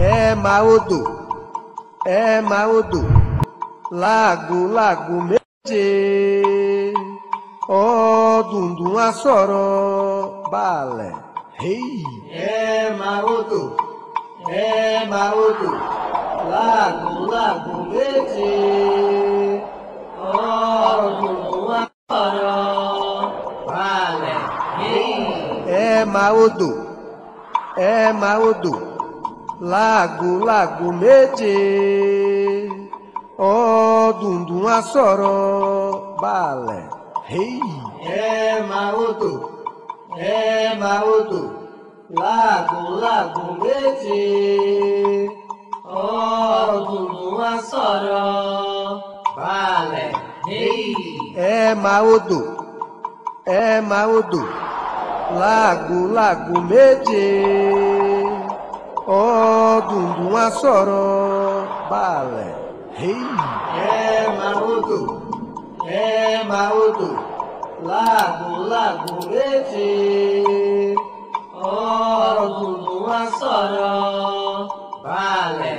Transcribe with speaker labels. Speaker 1: é maodò é Lago maodò láago láago méje ọdùndùn asọ̀rọ̀ balẹ̀. é maodò é Lago maodò láago láago méje ọdùndùn asọ̀rọ̀ balẹ̀. é maodò é maodò. Lago Lago méje oh á sọ̀rọ̀ balẹ̀. ẹ máa wò tó ẹ máa wò tó láago láago méje ọ̀ọ́dùndùn á sọ̀rọ̀ balẹ̀. ẹ máa wò tó ẹ máa wò tó láago láago méje dùndùn wá sọ̀rọ̀ balẹ̀. ẹ máa ó tò ẹ máa ó tò láàgùn láàgùn létí ọ̀rọ̀ dùndùn wá sọ̀rọ̀ balẹ̀.